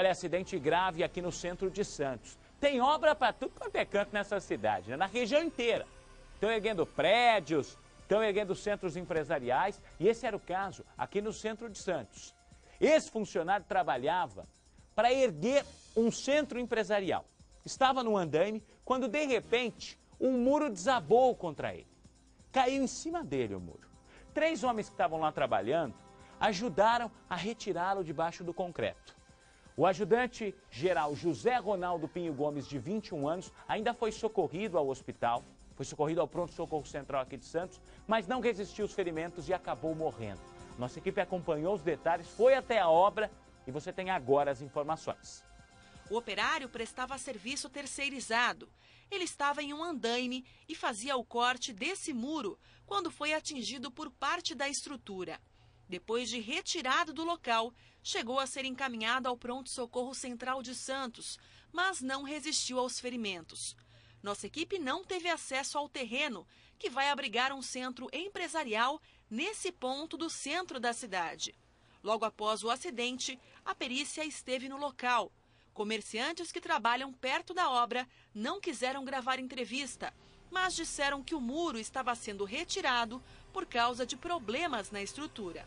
Olha, acidente grave aqui no centro de Santos. Tem obra para tudo quanto é canto nessa cidade, né? na região inteira. Estão erguendo prédios, estão erguendo centros empresariais, e esse era o caso aqui no centro de Santos. Esse funcionário trabalhava para erguer um centro empresarial. Estava no andaime quando, de repente, um muro desabou contra ele. Caiu em cima dele o muro. Três homens que estavam lá trabalhando ajudaram a retirá-lo debaixo do concreto. O ajudante geral José Ronaldo Pinho Gomes, de 21 anos, ainda foi socorrido ao hospital, foi socorrido ao pronto-socorro central aqui de Santos, mas não resistiu aos ferimentos e acabou morrendo. Nossa equipe acompanhou os detalhes, foi até a obra e você tem agora as informações. O operário prestava serviço terceirizado. Ele estava em um andaime e fazia o corte desse muro quando foi atingido por parte da estrutura. Depois de retirado do local, chegou a ser encaminhado ao Pronto-Socorro Central de Santos, mas não resistiu aos ferimentos. Nossa equipe não teve acesso ao terreno, que vai abrigar um centro empresarial nesse ponto do centro da cidade. Logo após o acidente, a perícia esteve no local. Comerciantes que trabalham perto da obra não quiseram gravar entrevista, mas disseram que o muro estava sendo retirado por causa de problemas na estrutura.